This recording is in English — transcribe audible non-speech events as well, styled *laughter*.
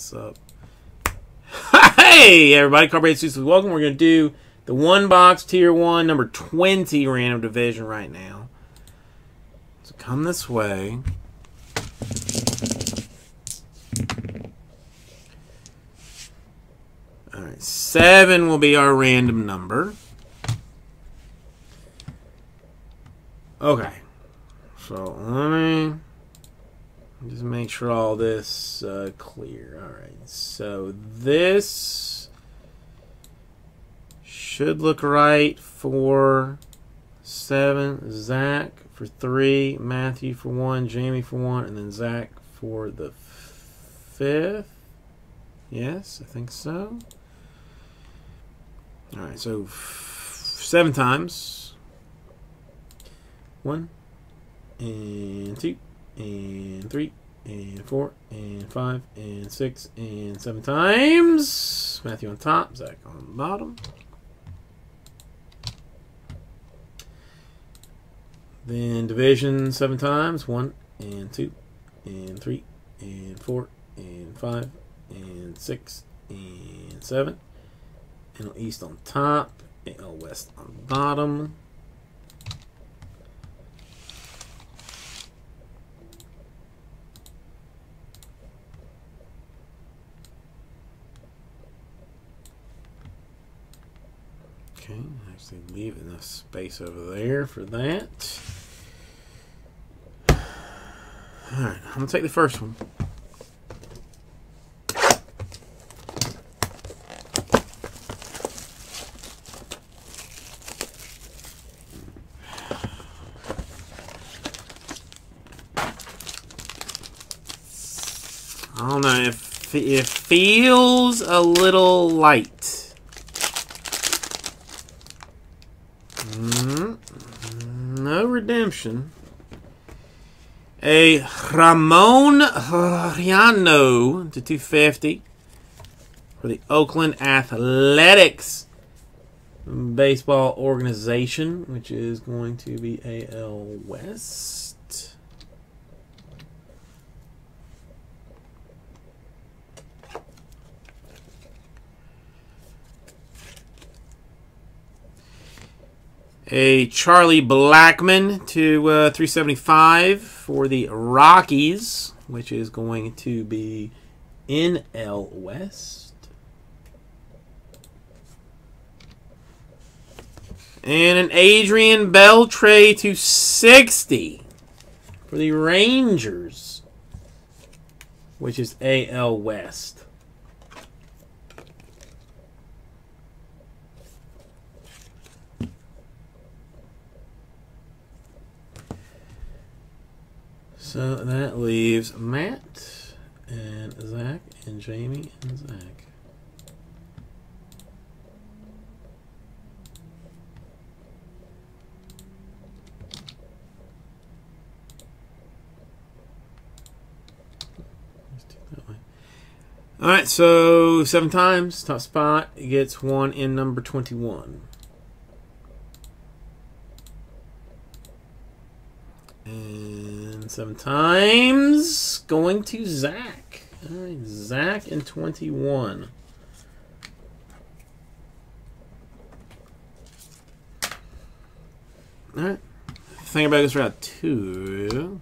this up. *laughs* Hey, everybody. Carbureted Suits, welcome. We're going to do the one box tier one, number 20 random division right now. So come this way. All right, seven will be our random number. Okay, so let me just make sure all this uh, clear. All right, so this should look right for seven. Zach for three, Matthew for one, Jamie for one, and then Zach for the fifth. Yes, I think so. All right, so seven times. One, and two, and three, and four, and five, and six, and seven times. Matthew on top, Zach on the bottom. Then division seven times. One, and two, and three, and four, and five, and six, and seven. NL East on top, AL West on bottom. Okay, actually leave enough space over there for that. Alright, I'm going to take the first one. I don't know if it feels a little light. Redemption. A Ramon Laureano to 250 for the Oakland Athletics baseball organization, which is going to be AL West. A Charlie Blackmon to uh, 375 for the Rockies, which is going to be NL West. And an Adrian Beltre to 60 for the Rangers, which is AL West. So that leaves Matt and Zach and Jamie and Zach. All right, so seven times, top spot gets one in number 21. Seven times going to Zach. All right, Zach in 21. All right. Think about this route two.